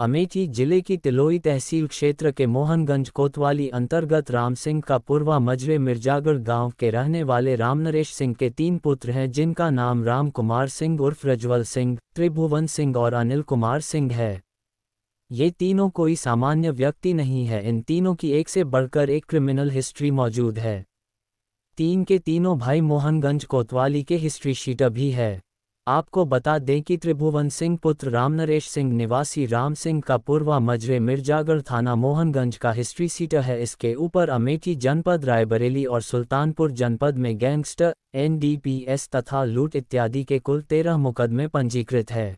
अमेठी ज़िले की तिलोई तहसील क्षेत्र के मोहनगंज कोतवाली अंतर्गत राम सिंह का पूर्वा मजरे मिर्जागढ़ गाँव के रहने वाले रामनरेश सिंह के तीन पुत्र हैं, जिनका नाम राम कुमार सिंह उर्फ़ रजवल सिंह, त्रिभुवन सिंह और अनिल कुमार सिंह है। ये तीनों कोई सामान्य व्यक्ति नहीं है, इन तीनों की एक से बढ़कर एक क्रिमिनल हिस्ट्री मौजूद है। तीन के तीनों भाई मोहनगंज कोतवाली के हिस्ट्री शीटर भी है। आपको बता दें कि त्रिभुवन सिंह पुत्र रामनरेश सिंह, निवासी राम सिंह का पूर्वा मजरे मिर्जागढ़ थाना मोहनगंज का हिस्ट्री सीटर है। इसके ऊपर अमेठी जनपद, रायबरेली और सुल्तानपुर जनपद में गैंगस्टर, एनडीपीएस तथा लूट इत्यादि के कुल तेरह मुकदमे पंजीकृत है।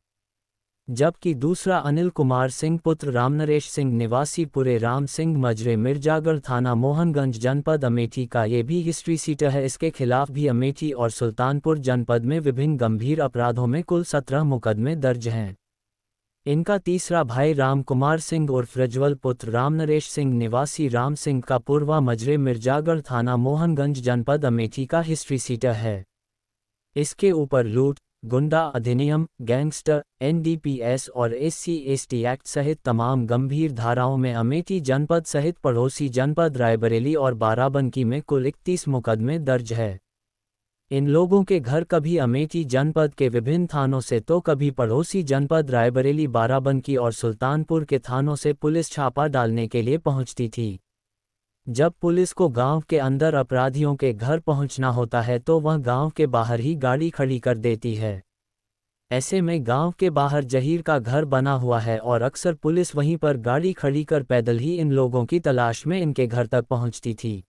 जबकि दूसरा अनिल कुमार सिंह पुत्र रामनरेश सिंह निवासी पुरे राम सिंह मजरे मिर्जागढ़ थाना मोहनगंज जनपद अमेठी का ये भी हिस्ट्री सीटर है। इसके खिलाफ भी अमेठी और सुल्तानपुर जनपद में विभिन्न गंभीर अपराधों में कुल सत्रह मुकदमे दर्ज हैं। इनका तीसरा भाई राम कुमार सिंह और प्रज्वल पुत्र रामनरेश सिंह निवासी राम सिंह का पूर्वा मजरे मिर्जागढ़ थाना मोहनगंज जनपद अमेठी का हिस्ट्री सीटर है। इसके ऊपर लूट गुंडा अधिनियम, गैंगस्टर एनडीपीएस और एससी एसटी एक्ट सहित तमाम गंभीर धाराओं में अमेठी जनपद सहित पड़ोसी जनपद रायबरेली और बाराबंकी में कुल इकतीस मुकदमे दर्ज है। इन लोगों के घर कभी अमेठी जनपद के विभिन्न थानों से तो कभी पड़ोसी जनपद रायबरेली, बाराबंकी और सुल्तानपुर के थानों से पुलिस छापा डालने के लिए पहुँचती थी। जब पुलिस को गाँव के अंदर अपराधियों के घर पहुँचना होता है तो वह गाँव के बाहर ही गाड़ी खड़ी कर देती है। ऐसे में गाँव के बाहर जहीर का घर बना हुआ है और अक्सर पुलिस वहीं पर गाड़ी खड़ी कर पैदल ही इन लोगों की तलाश में इनके घर तक पहुँचती थी।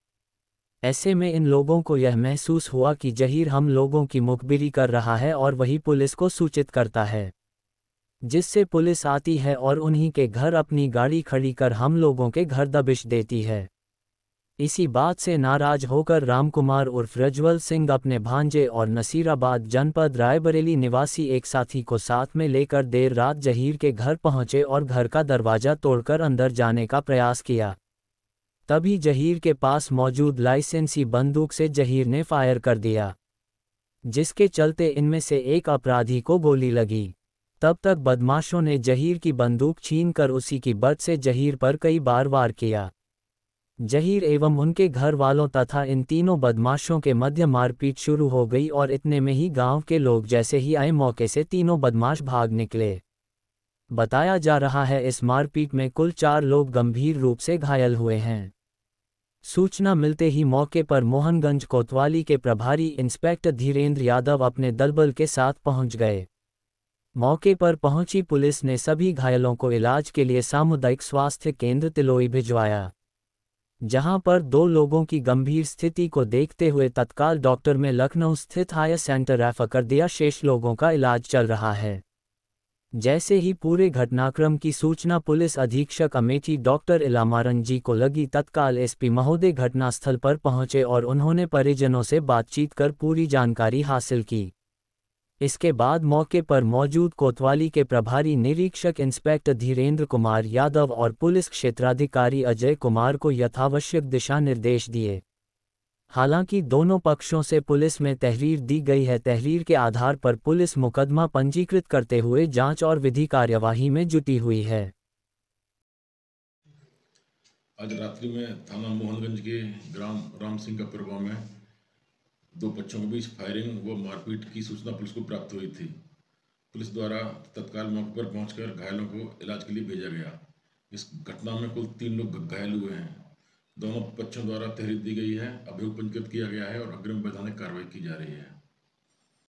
ऐसे में इन लोगों को यह महसूस हुआ कि जहीर हम लोगों की मुखबिरी कर रहा है और वही पुलिस को सूचित करता है। जिससे पुलिस आती है और उन्हीं के घर अपनी गाड़ी खड़ी कर हम लोगों के घर दबिश देती है। इसी बात से नाराज़ होकर रामकुमार उर्फ़ रजवल सिंह अपने भांजे और नसीराबाद जनपद रायबरेली निवासी एक साथी को साथ में लेकर देर रात जहीर के घर पहुँचे और घर का दरवाज़ा तोड़कर अंदर जाने का प्रयास किया। तभी जहीर के पास मौजूद लाइसेंसी बंदूक से जहीर ने फायर कर दिया, जिसके चलते इनमें से एक अपराधी को गोली लगी। तब तक बदमाशों ने जहीर की बंदूक छीनकर उसी की बद से जहीर पर कई बार वार किया। जहीर एवं उनके घर वालों तथा इन तीनों बदमाशों के मध्य मारपीट शुरू हो गई और इतने में ही गाँव के लोग जैसे ही आए मौके से तीनों बदमाश भाग निकले। बताया जा रहा है इस मारपीट में कुल चार लोग गंभीर रूप से घायल हुए हैं। सूचना मिलते ही मौके पर मोहनगंज कोतवाली के प्रभारी इंस्पेक्टर धीरेन्द्र यादव अपने दलबल के साथ पहुँच गए। मौके पर पहुँची पुलिस ने सभी घायलों को इलाज के लिए सामुदायिक स्वास्थ्य केंद्र तिलोई भिजवाया। जहाँ पर दो लोगों की गंभीर स्थिति को देखते हुए तत्काल डॉक्टर में लखनऊ स्थित हायर सेंटर रेफर कर दिया शेष लोगों का इलाज चल रहा है। जैसे ही पूरे घटनाक्रम की सूचना पुलिस अधीक्षक अमेठी डॉक्टर इलामारन जी को लगी, तत्काल एसपी महोदय घटनास्थल पर पहुँचे और उन्होंने परिजनों से बातचीत कर पूरी जानकारी हासिल की। इसके बाद मौके पर मौजूद कोतवाली के प्रभारी निरीक्षक इंस्पेक्टर धीरेन्द्र कुमार यादव और पुलिस क्षेत्राधिकारी अजय कुमार को यथावश्यक दिशा निर्देश दिए। हालाँकि दोनों पक्षों से पुलिस में तहरीर दी गई है, तहरीर के आधार पर पुलिस मुकदमा पंजीकृत करते हुए जाँच और विधि कार्यवाही में जुटी हुई है। आज रात्रि में थाना मोहनगंज के ग्राम, राम सिंह का में दो पक्षों के बीच फायरिंग, व मारपीट की सूचना पुलिस को प्राप्त हुई थी। पुलिस द्वारा तत्काल मौके पर पहुंचकर घायलों को इलाज के लिए भेजा गया। इस घटना में कुल तीन लोग घायल हुए हैं। दोनों पक्षों द्वारा तहरीर दी गई है, अभियोग पंजीकृत किया गया है और अग्रिम वैधानिक कार्रवाई की जा रही है।